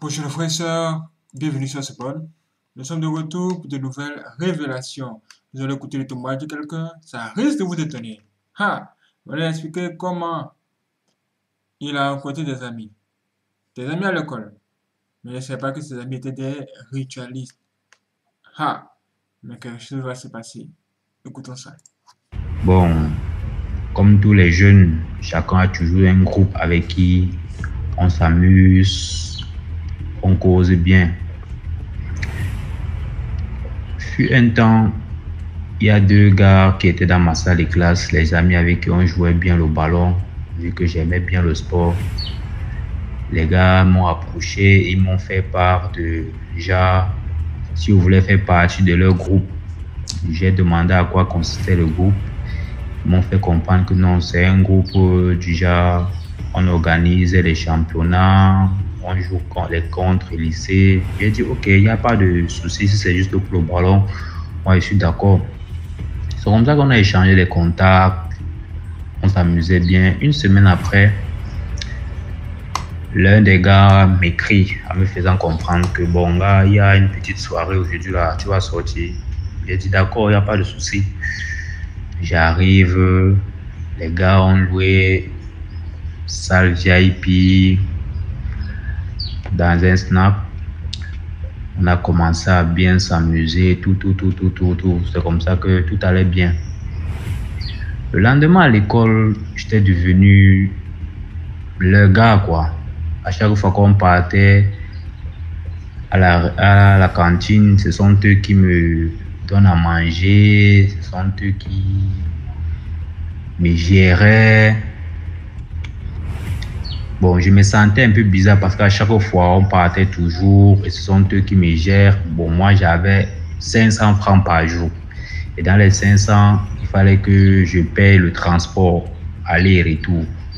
Bonjour frères et sœurs, bienvenue sur ce pod. Nous sommes de retour pour de nouvelles révélations. Nous allons écouter le témoignage de quelqu'un, ça risque de vous étonner. Ha! On va expliquer comment il a rencontré des amis. Des amis à l'école. Mais il ne savait pas que ses amis étaient des ritualistes. Ha! Mais quelque chose va se passer. Écoutons ça. Bon, comme tous les jeunes, chacun a toujours un groupe avec qui on s'amuse, on cause bien. Fut un temps, il y a deux gars qui étaient dans ma salle de classe, les amis avec qui on jouait bien le ballon, vu que j'aimais bien le sport. Les gars m'ont approché, ils m'ont fait part de, genre, si vous voulez faire partie de leur groupe. J'ai demandé à quoi consistait le groupe. Ils m'ont fait comprendre que non, c'est un groupe euh, du genre, on organise les championnats, on joue les contre lycées. J'ai dit, ok, il n'y a pas de souci, si c'est juste pour le ballon, moi je suis d'accord. C'est comme ça qu'on a échangé les contacts, on s'amusait bien. Une semaine après, l'un des gars m'écrit en me faisant comprendre que bon gars, il y a une petite soirée aujourd'hui là, tu vas sortir. J'ai dit d'accord, il n'y a pas de souci. J'arrive, les gars ont loué salle VIP dans un snap. On a commencé à bien s'amuser, tout, tout, tout, tout, tout, tout. C'est comme ça que tout allait bien. Le lendemain à l'école, j'étais devenu le gars, quoi. À chaque fois qu'on partait à la, à la cantine, ce sont eux qui me donnent à manger, ce sont eux qui me géraient. Bon, je me sentais un peu bizarre parce qu'à chaque fois, on partait toujours et ce sont eux qui me gèrent. Bon, moi, j'avais 500 francs par jour. Et dans les 500, il fallait que je paye le transport aller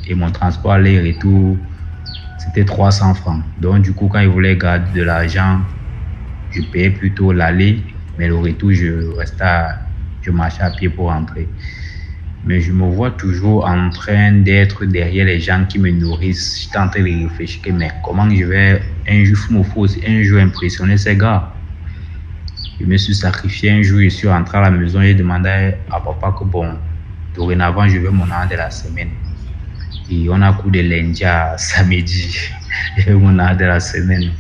et mon transport aller et retour, c'était 300 francs. Donc, du coup, quand ils voulaient garder de l'argent, je payais plutôt l'aller, mais le retour, je restais, je marchais à pied pour rentrer. Mais je me vois toujours en train d'être derrière les gens qui me nourrissent. J'étais en train de réfléchir mais comment je vais un jour, me faut aussi un jour impressionner ces gars? Je me suis sacrifié un jour, je suis rentré à la maison, j'ai demandé à papa que bon, dorénavant, je veux mon an de la semaine. Et on a coup de lundi à samedi. Je mon an de la semaine.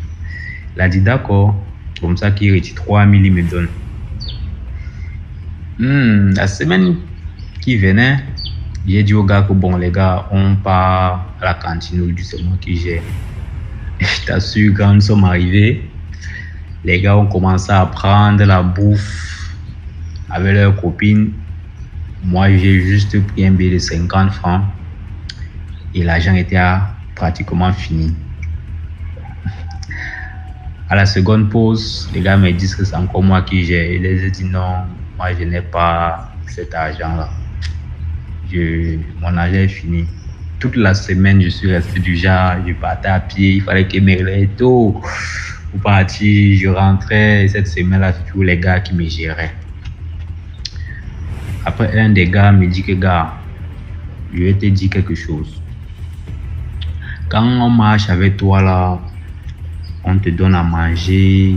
Il a dit d'accord, comme ça qu'il retire 3000, il me donne. Hmm, la semaine qui venait, j'ai dit aux gars que bon, les gars, on part à la cantine. Aujourd'hui, c'est moi qui gère. Je t'assure, quand nous sommes arrivés, les gars ont commencé à prendre la bouffe avec leurs copines. Moi, j'ai juste pris un billet de 50 francs et l'argent était pratiquement fini. À la seconde pause, les gars me disent que c'est encore moi qui gère. Je les ai dit non, moi je n'ai pas cet argent-là. Mon argent est fini. Toute la semaine, je suis resté du genre, je partais à pied, il fallait que me réveille tôt pour partir. Je rentrais. Cette semaine-là, c'est tous les gars qui me géraient. Après, un des gars me dit que, gars, je vais te quelque chose. Quand on marche avec toi là, on te donne à manger,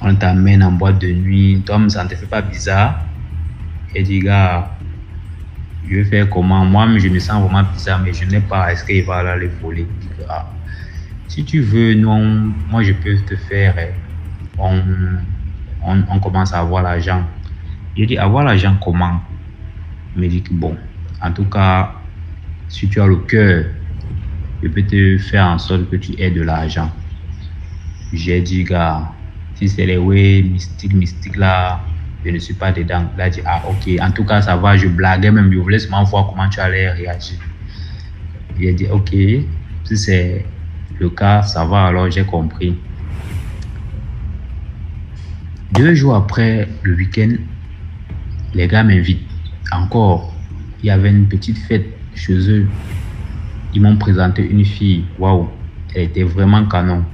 on t'amène en boîte de nuit, toi, ça ne te fait pas bizarre. Et dit, gars, je vais faire comment? Moi, je me sens vraiment bizarre, mais je n'ai pas. Est-ce qu'il va aller voler? Ah, Si tu veux, non, moi, je peux te faire. On, on, commence à avoir l'argent. Je dis, avoir l'argent comment? Il me dit que bon, en tout cas, si tu as le cœur, je peux te faire en sorte que tu aies de l'argent. J'ai dit, gars, si c'est les way mystiques, mystiques là, je ne suis pas dedans. Là, dit, ah, ok, en tout cas, ça va, je blaguais même, je voulais seulement voir comment tu allais réagir. J'ai dit, ok, si c'est le cas, ça va, alors j'ai compris. Deux jours après le week-end, les gars m'invitent encore. Il y avait une petite fête chez eux. Ils m'ont présenté une fille. Waouh, elle était vraiment canon.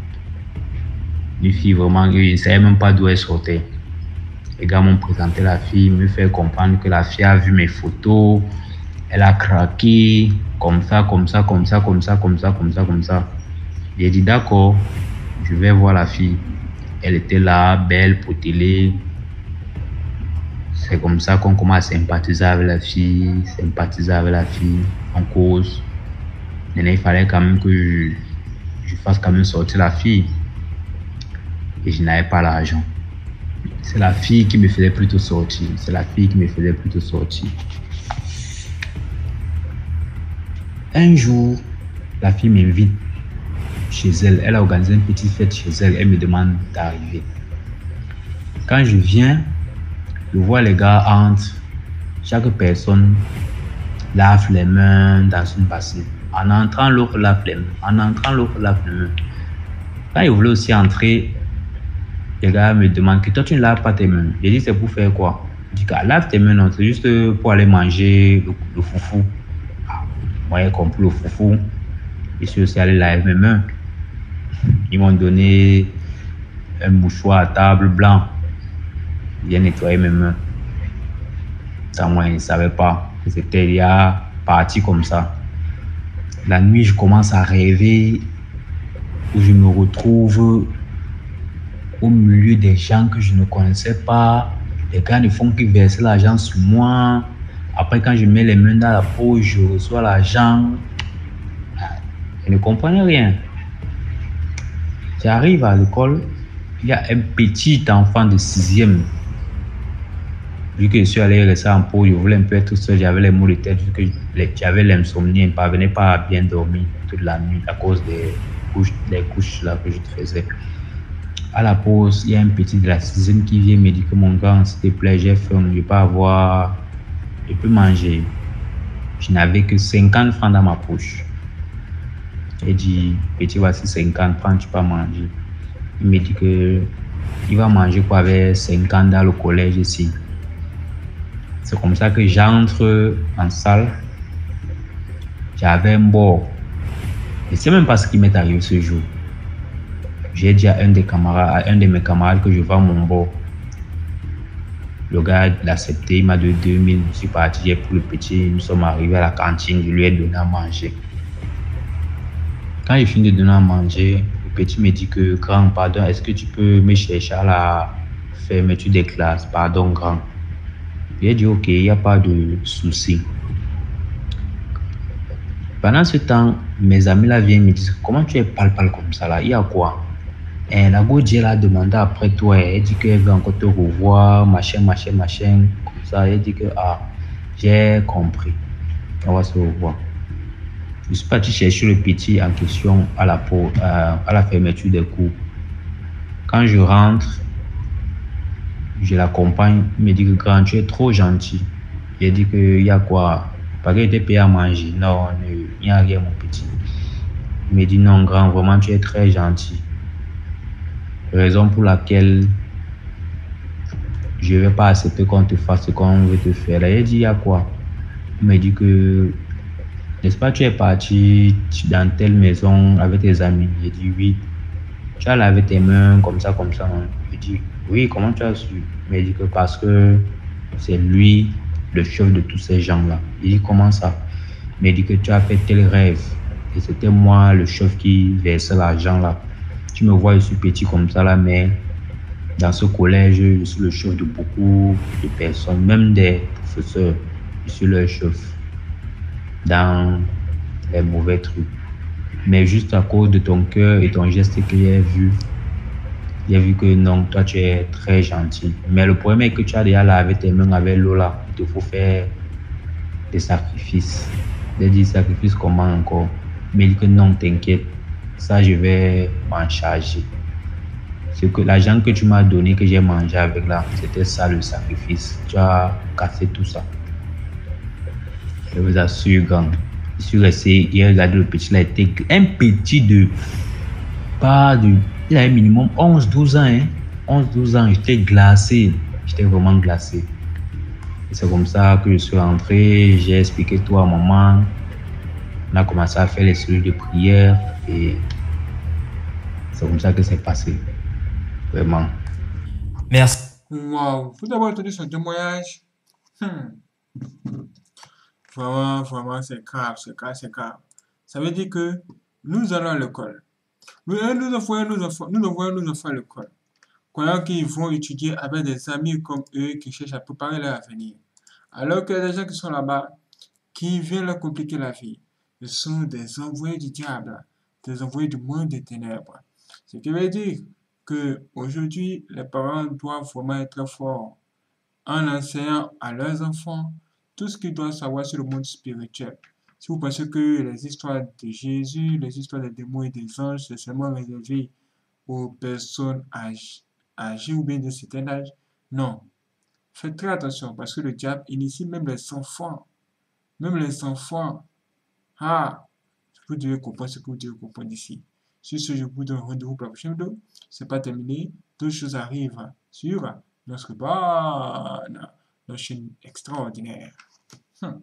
Une fille vraiment, je ne savais même pas d'où elle sortait. Les gars m'ont présenté la fille, me fait comprendre que la fille a vu mes photos. Elle a craqué, comme ça, comme ça, comme ça, comme ça, comme ça, comme ça, comme ça. J'ai dit d'accord, je vais voir la fille. Elle était là, belle, télé. C'est comme ça qu'on commence à sympathiser avec la fille, sympathiser avec la fille en cause. Mais il fallait quand même que je, je fasse quand même sortir la fille. Et je n'avais pas l'argent. C'est la fille qui me faisait plutôt sortir. C'est la fille qui me faisait plutôt sortir. Un jour, la fille m'invite chez elle. Elle a organisé une petite fête chez elle. Elle me demande d'arriver. Quand je viens, je vois les gars entre. Chaque personne lave les mains dans une bassine. En entrant, l'autre lave les mains. En entrant, l'autre lave les mains. Quand il voulait aussi entrer, les gars me demandent que toi tu ne laves pas tes mains. J'ai dit c'est pour faire quoi? Je dis lave tes mains, non, c'est juste pour aller manger le, foufou. Ah, moi j'ai compris le foufou. Je suis aussi allé laver mes mains. Ils m'ont donné un mouchoir à table blanc. J'ai nettoyé mes mains. Ça, moi, je ne savais pas que c'était il y a parti comme ça. La nuit, je commence à rêver où je me retrouve au milieu des gens que je ne connaissais pas. Les gars ne font que verser l'argent sur moi. Après, quand je mets les mains dans la poche, je reçois l'argent. Je ne comprenais rien. J'arrive à l'école, il y a un petit enfant de sixième. Vu que je suis allé rester en pause, je voulais un peu être seul, j'avais les maux de tête, vu que j'avais l'insomnie, je ne parvenais pas à bien dormir toute la nuit à cause des couches, des couches là que je faisais. À la pause, il y a un petit de la sixième qui vient me dire que mon gars, s'il te plaît, j'ai faim, je peux avoir, je peux manger. Je n'avais que 50 francs dans ma poche. J'ai dit, petit, voici 50 francs, tu peux manger. Il me dit que il va manger quoi avec 50 dans le collège ici. C'est comme ça que j'entre en salle. J'avais un bord. Je ne sais même pas ce qui m'est arrivé ce jour. J'ai dit à un, de mes camarades que je vends mon bord. Le gars l'a accepté, il m'a donné 2000. Je suis parti pour le petit. Nous sommes arrivés à la cantine, je lui ai donné à manger. Quand il finit de donner à manger, le petit me dit que, grand, pardon, est-ce que tu peux me chercher à la fermeture des classes Pardon, grand. J'ai dit, ok, il n'y a pas de souci. Pendant ce temps, mes amis là viennent me dire, comment tu es pal comme ça là? Il y a quoi? La elle a demandé après toi, elle dit qu'elle veut encore te revoir, machin, machin, machin, comme ça. Elle dit que, ah, j'ai compris. On va se revoir. Je suis parti chercher le petit en question à la, euh, à la fermeture des cours. Quand je rentre, je l'accompagne. Il me dit que grand, tu es trop gentil. Il dit qu'il y a quoi? Parce qu'il était payé à manger. Non, il n'y a rien, mon petit. Il me dit non, grand, vraiment, tu es très gentil. Raison pour laquelle je ne vais pas accepter qu'on te fasse ce qu'on veut te faire. il dit, il y a quoi? Il me dit que n'est-ce pas, tu es parti dans telle maison avec tes amis? J'ai dit oui. Tu as lavé tes mains comme ça, comme ça. J'ai dit oui, comment tu as su? Il dit que parce que c'est lui le chef de tous ces gens-là. Il dit comment ça? Il dit que tu as fait tel rêve. Et c'était moi le chef qui versait l'argent là. Tu me vois, je suis petit comme ça là, mais dans ce collège, je suis le chef de beaucoup de personnes, même des professeurs. Je suis leur chef dans les mauvais trucs. Mais juste à cause de ton cœur et ton geste que j'ai vu, j'ai vu que non, toi tu es très gentil. Mais le problème est que tu as déjà lavé tes mains avec l'eau là. Il te faut faire des sacrifices. Des sacrifices comment encore? Mais il dit que non, t'inquiète. Ça, je vais m'en charger. C'est que l'argent que tu m'as donné, que j'ai mangé avec là, c'était ça le sacrifice. Tu as cassé tout ça. Je vous assure. Je suis resté, a regardé le petit, il a été un petit de. Pas de. Il avait minimum 11-12 ans, hein. 11-12 ans, j'étais glacé. J'étais vraiment glacé. C'est comme ça que je suis rentré, j'ai expliqué tout à maman. On a commencé à faire les cellules de prière et c'est comme ça que c'est passé. Vraiment. Merci. Wow, vous avez entendu ce témoignage. Hmm. Vraiment, vraiment, c'est grave, c'est grave, c'est grave. Ça veut dire que nous allons à l'école. Nous, nous envoyons nos enfants, nous envoyons nos enfants à l'école. Croyant qu'ils vont étudier avec des amis comme eux qui cherchent à préparer leur avenir. Alors que les gens qui sont là-bas, qui viennent leur compliquer la vie, sont des envoyés du diable, des envoyés du monde des ténèbres. Ce qui veut dire que aujourd'hui, les parents doivent vraiment être forts en enseignant à leurs enfants tout ce qu'ils doivent savoir sur le monde spirituel. Si vous pensez que les histoires de Jésus, les histoires des démons et des anges, c'est seulement réservé aux personnes âgées, ou bien de certain âge, non. Faites très attention parce que le diable initie même les enfants. Même les enfants. Ah, vous devez comprendre ce que vous devez comprendre ici. Sur ce, je vous donne rendez-vous pour la prochaine vidéo. C'est pas terminé. D'autres choses arrivent sur notre bonne, chaîne extraordinaire. Hmm.